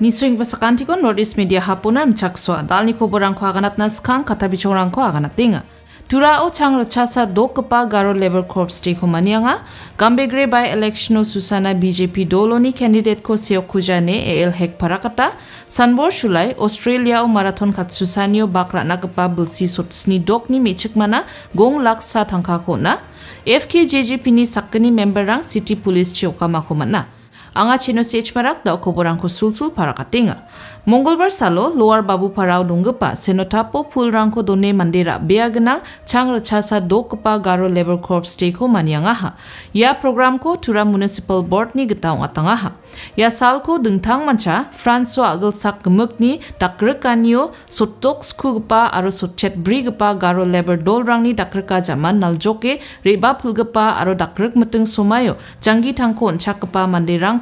Niswing pasakanti ko Northeast Media hapuna mchakswa dalni koborang ko aganat na skang kata bichorang ko aganat tinga. Tura o chang rachasa do kepa Garo Labour Corps te ko manianga Gambegre by election Susana BJP doloni candidate ko siok kujane AL hek parakata. Sanbor Shulai Australia o marathon kat Susanio bakra na kepa bulsi sot sni dok ni mechik mana gong laksa thangka ko na FKJJP ni sakani member rang city police chiokama ko mana anga chino stage marak da koborangko sulsul parakatinga Mongolbar salo Lower Babu Parau dunggepa senotapo pulrangko done mandera beagna chang rachasa dokpa Garo Labor Corps ko maniangaha. Ya program ko Tura Municipal Board ni getaung atangaha. Ya sal ko dengtang manca Franso agel sak gemuk ni dakrekanyo sotok skugpa aro sotchet brigpa Garo Labor Dolrang ni dakreka zaman naljoke reba pulgepa aro dakrek meteng somayo janggi tangko chakpa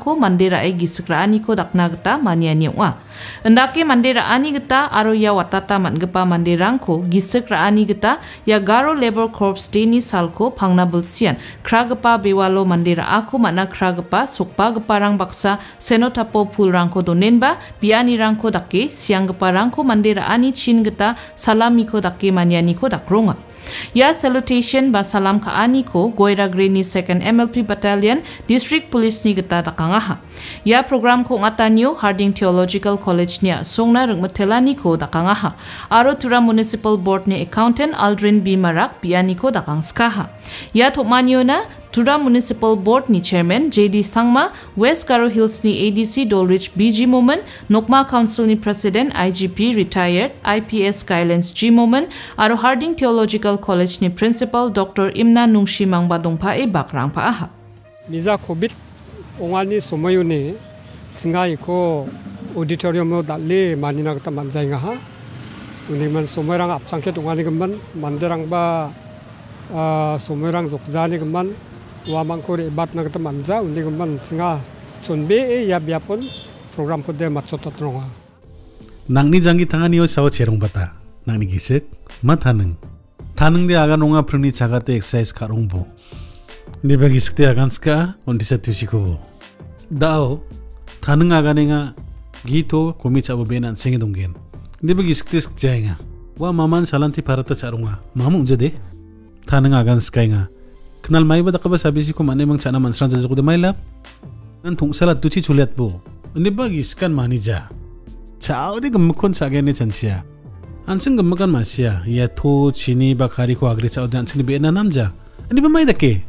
manderangko mandera e giskrani ko dakna geta maniani wa. Endake mandera ani geta aro ya watata manggepa manderangko gisek raani geta ya Garo Labor Corps deni salko pangna belsian kragapa bewalo mandera aku mana kragapa sokpa geparang baksa senotapo pulrangko donenba biani rangko dake siang geparangko mandera ani chin geta salamiko dake manianiko dakronga. Ya salutation ba salam ka ani ko Goira Green ni 2nd MLP Battalion District Police ni geta dakangaha. Ya program ko ngatanyo Harding Theological College niya songna rungmatela ni ko dakangaha. Aro Tura Municipal Board ni Accountant Aldrin B. Marak biani ko dakang skaha. Ya tokmanyo na Garo Hills ni ADC Dolrich BG Moment, Nokma Council ni President IGP Retired IPS Skylands G Moment, aro Harding Theological College ni Principal Dr. Imna Nungshi Mangbadongpa e bakrang pa aha. Miza COVID ongani somayo ni singai ko auditorium mo dali manina kata manzai ngaha. Uni man somerang apsangket ongani keman manderang ba somerang zokzani keman wamang ko bat na kata manza undi kumban singa chunbe e ya biapon program ko de matso totronga nang ni jangi tangani o sawo cherong bata. Nang ni gisek ma thaneng thaneng de aga nonga prni chagate exercise karong bo. Ni ba gisek te agan ska on disa tusi ko dao thaneng aga nenga gito komi chabo benan sengi donggen. Ni ba gisek te jainga. Wa maman salanti parata charunga mamu jade thaneng agan ska kenal mai ba takaba sabi si ko mane mang chana mansran jajo de mai lap nan thung sala tuchi chuliat bo. Ni ba giskan mani ja. Chao de gam kon sage ne chansia ansing gam kan masia ya tho chini ba khari ko agre chao de ansing be na nam ja. Ni ba mai dake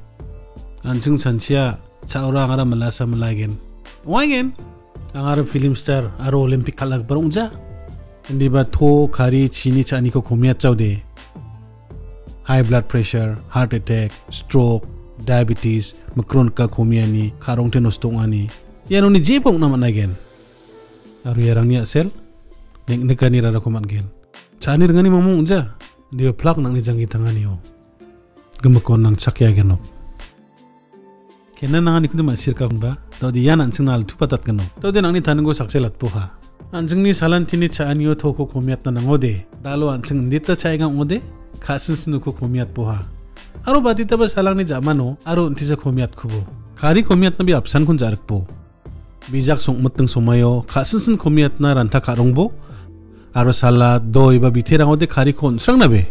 ansing chansia chao ra ngara malasa malagen waingen angara film star aro olympic kalak barung ja. Ni ba tho khari chini chani ko khomiat chao de high blood pressure, heart attack, stroke, diabetes, makron ka kumiani, karong tenostong ani. Yan ni jepong naman again. Aru yarang niya sel, nek nekani rara kuman gen. Chani ngani mamung unja, di ba plak nang ni jangi tangani o. Gemakon nang chakya genok. Kena nang ani kudu masir ka ba, tau di yan ansing nal tupatat gano. Tau di nang ni tanong ko sakselat po ha. Ansing ni salan tini cha anyo toko kumiat na nangode. Dalo ansing ndita kasin nuku komiat poha. Aro bati taba salang ni jamano aro ntisa komiat kubo. Kari komiat nabi absan kun jarak po. Bijak muteng somayo kasin sin komiat na ranta karong bo. Aro sala do iba biterang ode kari kon serang nabe.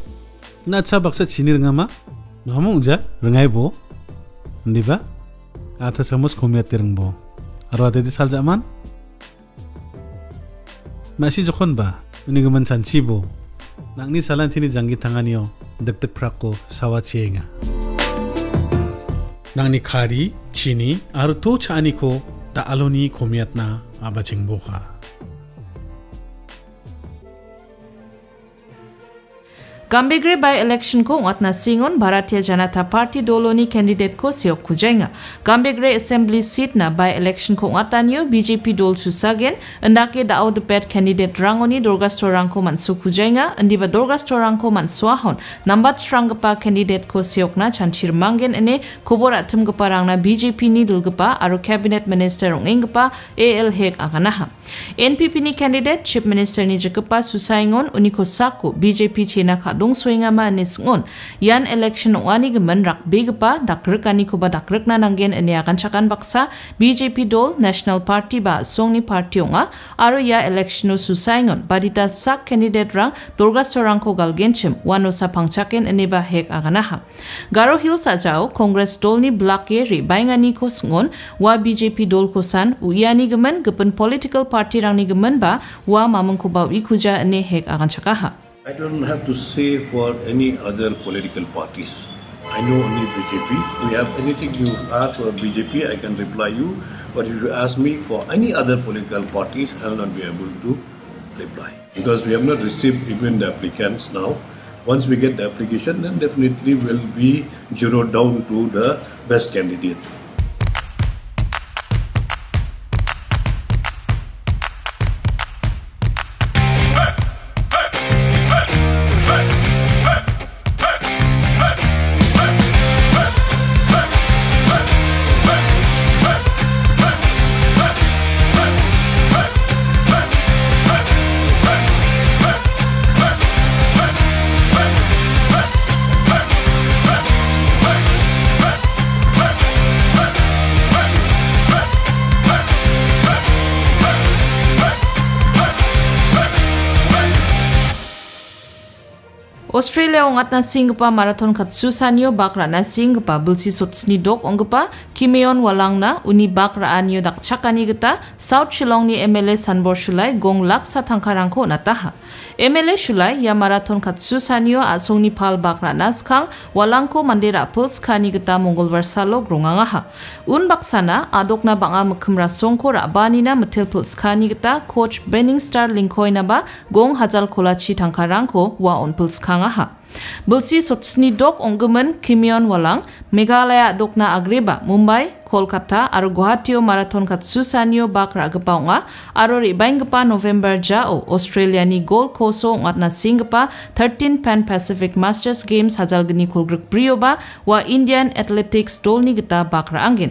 Na cha baksa chini rengama. Mamu uja rengai bo. Ndi ba? Ata chamos komiat tereng bo. Aro ate di sal zaman. Masih jokon ba? Ini gemen chanchi bo. Nangni salan tini janggi tanganio dek-dek prako sawa chienga. Nangni kari, chini, aru to chani ko ta aloni komiatna aba chengboha. Gambegre by election ko ngatna singon Bharatiya Janata Party doloni candidate ko siok kujenga. Gambegre assembly seat na by election ko ngatanyo BJP dol susagen andake da out pet candidate rangoni Durga Storang ko man sukujenga andiba Durga Storang ko man swahon nambat strangapa candidate ko siok na chanchir mangen ene kubor atum geparang na BJP ni dulgepa aru cabinet minister ong inggepa AL hek aganaha. NPP ni candidate chief minister ni jekepa susaingon uniko saku BJP chena ka dong suinga ma nisngon yan election wani gemen rak begpa dakrek ani kuba dakrek na nanggen ene akan cakan baksa BJP dol National Party ba songni party onga. Aro ya election susaingon badita sak candidate rang durga sorang ko galgenchim wano sa pangcaken ene ba hek aganaha. Garo Hills ajao Congress dol ni block ye ri baingani ko sngon wa BJP dol ko san uyani gemen gepen political party rang ni gemen ba wa mamung ko ba ikuja ene hek akan cakaha I don't have to say for any other political parties. I know only BJP. If you have anything you ask for BJP, I can reply you. But if you ask me for any other political parties, I will not be able to reply. Because we have not received even the applicants now. Once we get the application, then definitely will be zeroed down to the best candidate. Australia ongat na singpa marathon katsu sanyo bakra na singpa bulsi sotsni dok ongpa kimeon walang na uni bakra anyo dakchakani gita South Shillong ni MLA Sanbor Shulai gong laksa tangkarangko nataha. MLA Shulai ya marathon katsu sanyo asongni pal bakra naskang walangko mandira puls kani gita mongolbar salo grongangaha. Un baksana adok na banga mukmra songko rabani na metil puls kani gita coach Benning Star Linkoy na ba gong hajal kolachi tangkarangko wa on puls kanga ngaha. Bulsi sotsni dok onggemen Kimyon Walang, Meghalaya dokna agreba Mumbai, Kolkata আৰু গুৱাহাটীও মাৰাথন কাত চুচানীয় বাক ৰাগপা অঙা আৰু ইবাইংগপা November জা অ' অষ্ট্ৰেলিয়ানী গ'ল খোচ ওৱাটনা চিংগপা thirteen Pan Pacific Masters Games হাজালগিনি খুলগ্ৰুক প্ৰিয় বা ৱা ইণ্ডিয়ান এথলেটিক্স দলনি গীতা বাকৰা আংগিন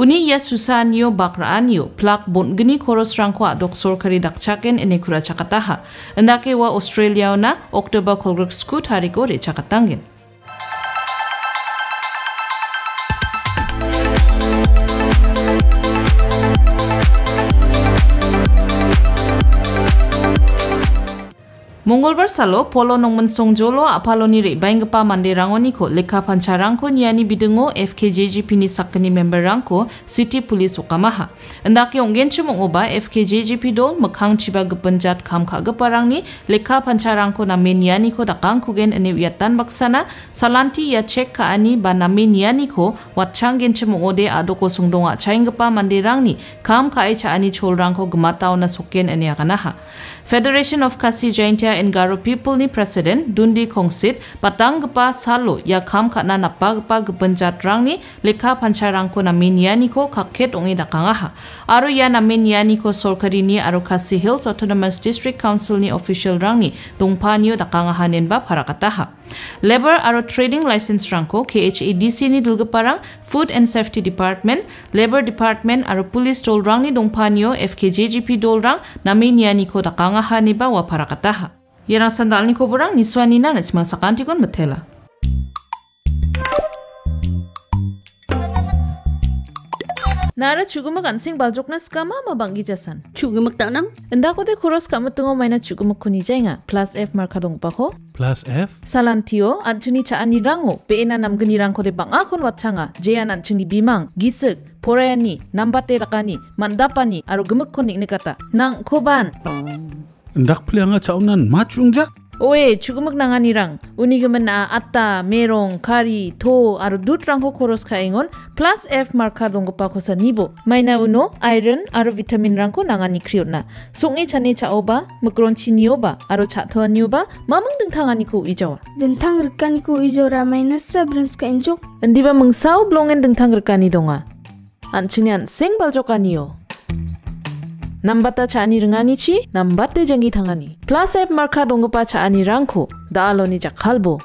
উনি ইয়াত চুচানীয় বাকৰা আনিও ফ্লাক বনগিনি খৰচ ৰাংখ আদক চৰকাৰী ডাকচাকেন এনে খুৰা চাকাতাহা এনাকে ৱা অষ্ট্ৰেলিয়াও না অক্টোবৰ স্কুট হাৰিকো ৰে Mongolbar salo polo nongmen songjolo apaloni re baingpa mande rangoni ko lekha pancharangko niani bidengo FKJGP ni sakani member rangko city police okamaha. Andaki ongenchum oba FKJGP dol makhang chiba gepenjat kam kha geparangni lekha pancharangko name niani ko dakang kugen ene wiatan baksana salanti ya cek ka ani ba name niani ko watchang genchum ode adoko sungdonga mande rangni kam kai cha ani cholrangko gematao na soken ene aganaha. Federation of Kasi Jaintia and Garo People ni President Dundi Kongsit patangpa salo ya kham khana napagpa gpenjat rang ni lekha pancharang ko namin yani ko kakhet ongi dakanga ha. Aro ya namin yani ko sorkari ni aro Kasi Hills Autonomous District Council ni official rang ni dongpa niyo dakanga hanen ba parakata ha Labor aro Trading License rangko KHADC ni dulgaparang Food and Safety Department, Labor Department aro Police dol rang ni dongpanyo FKJGP dol rang nami niani ko dakanga ha ni ba wa parakataha. Yarang sandal ni ko borang ni swani na na sakanti Nara chugumag ansing baljuk na skama ma banggi jasan. Chugumag tanang? Enda ko de kuros kama tungo may na chugumag kuni jenga. Plus F markadong pa ko. Plus F? Salantio, anchini cha anirango. Peena nam gani rango de bang akon watchanga. Jayan anchini bimang, gisig, 포레니 남바테라카니 만다파니 아로 그먹코닉 니카타 낭 코반 닥플량아 차우난 마충작 오에 주그막 난간이랑 우니그만 아 아따 메롱 카리 토 아르 두트랑코 코로스 카잉온 플러스 F 마카 동고파 코사 니보 마이나 우노 아이런 아르 비타민 랑코 난간이 크리오나 송이 차니 차오바 먹그런 치니오바 아르 차토 니오바 마망 등탕아니코 이저와 등탕 르카니코 이저라 마이너스 브런스카 인조 은디바 멍사우 블롱엔 등탕 르카니 동아 안치냔 생발조카니요 number ta chani ringani chi number te jangi thangani. Plus app markha dongpa chani rangkho. Dalo ni jakhalbo.